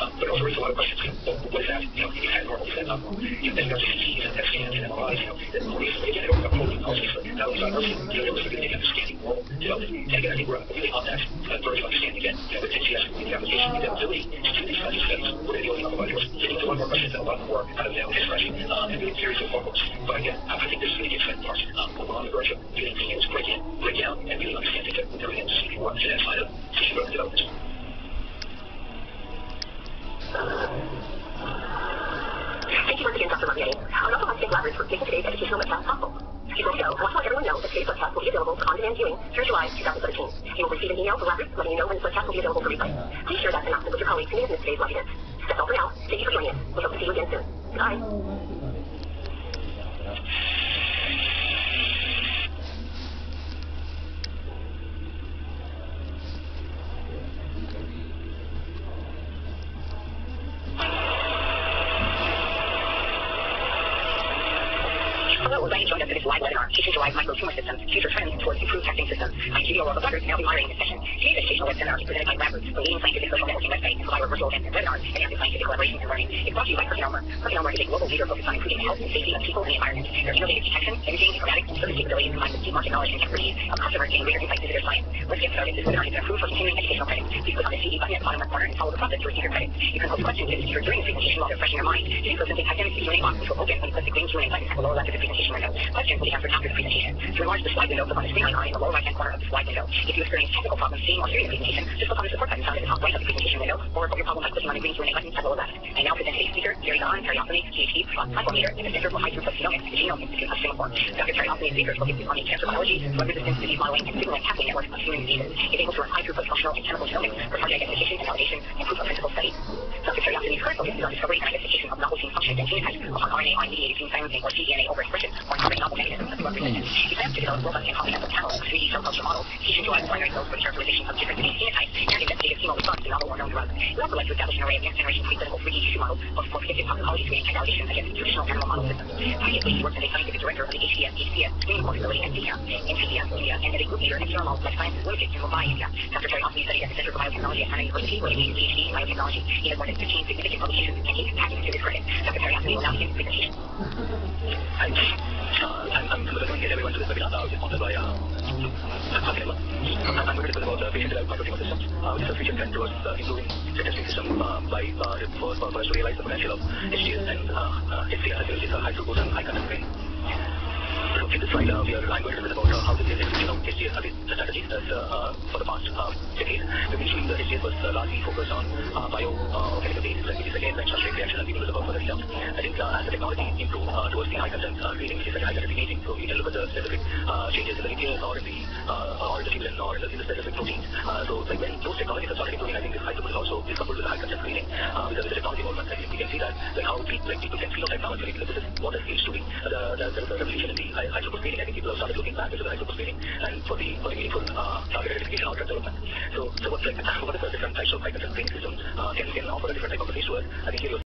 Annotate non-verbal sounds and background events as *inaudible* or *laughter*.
Um, but also raised a lot of questions, you know, what, what is that? You know, you had normal, is up? You know, then you got CTs and PET scans and MRIs, you know, that it opened up a whole new knowledge base for not only you know, was a good understanding world again, I think we're really on that uh, verge of understanding again, you know, but with NGS, with the application, the ability to do these kinds of studies. We're going to be opening up a lot of doors, getting to a lot more questions and a lot more kind of, you know, um, and doing series of focus. But again, I, think this is really the exciting part. Um, we're on the verge of really being making today's educational webcast possible. Before we go, I want to let everyone know that today's webcast will be available for on-demand viewing through July 2013. You will receive an email from LabRoots letting you know when this webcast will be available for replay. Please share that announcement with your colleagues who may have missed today's live event. That's all for now. Thank you for joining us. We hope to see you again soon. Goodbye. Hello, you joined us for this live webinar, Teaching Derived Microtumor Systems, Future Trends Towards Improved Testing Systems. I'm Rosa Butters, and I'll be moderating this session. Today's educational web seminar is presented by LabRoots, the leading scientific social networking website and of virtual events and webinars, scientific collaboration and learning. It's brought to you by PerkinElmer. PerkinElmer is a global leader focused on improving the health and safety of people and the environment. Their innovative detection, imaging, informatics, and service capabilities combine with deep market knowledge and expertise of customers and greater insights into their science. Let's get started. This webinar has been approved for continuing educational credit. Please click on the CD button at the bottom left corner and follow the process to receive your credit. You can post questions in the speaker during the presentation while refreshing your mind. To do so, them the Q&A box, which will open when you click the green Q&A button at the lower left of the window. Questions will be answered after the presentation. To enlarge the slide window, click on the screen icon in the lower right-hand corner of the slide window. If you experience technical problems seeing or hearing the presentation, just click on the support button found at the top right of the presentation window, or report your problem by clicking on the green Q&A button at the lower left. I now present today's speaker, Gary Don, Periostomy, PhD, platform leader, and the Center for High Throughput Genomics at the Genome Institute of Singapore. Dr. Periostomy speakers focus on the cancer biology, drug resistance, disease modeling, and signaling pathway network of human diseases. It able to run high throughput functional and chemical genomics for target identification and validation and proof of principle studies. Dr. Periostomy's current focus is on discovery and and genotypes upon RNA-mediated gene silencing or cDNA overexpression or target novel mechanisms of drug resistance. Of 3D cell of different disease phenotypes. He also to establish an array of next-generation preclinical 3D tissue models for predictive toxicology Previously, he worked as a the HCS, *laughs* HCS screening facility at India, the Center for Biotechnology at Anna University, where he PhD in biotechnology. He has more than 15 significant publications and eight patents to his credit. Dr. Now. Uh, I'm, going to get everyone to this webinar uh, sponsored by uh, PerkinElmer. I'm going to talk about uh, patient-derived microtumor systems, uh, a future trend towards uh, improving the testing system uh, by uh, for, for, for us to realize the potential of HTS and uh, uh, HCS, which is a high throughput and high content screen. So in this slide, uh, we are, going to about uh, how the execution of HTS strategy as uh, for the past uh, decade. We've been showing the HTS was uh, largely focused on uh, bio uh, chemical base, like which is again bench substrate reaction, and will look about further details. I think uh, as the technology improved uh, towards the high content uh, reading, which is like high content imaging, so we can look at the specific uh, changes in the linear or in the uh, or the or in the, the specific proteins. So like when those technologies have started improving, I think this is also is coupled with the high content reading uh, with, the, the technology development. I think we can see that like how we, like people can now and say, this is what is aged to be. The, the, is a revolution in the throughput reading. I think people have started looking back into the throughput reading and for the for the meaningful uh, targeted identification or development. So so what's like what is the different types of high systems uh, can can offer a different type of it? I think here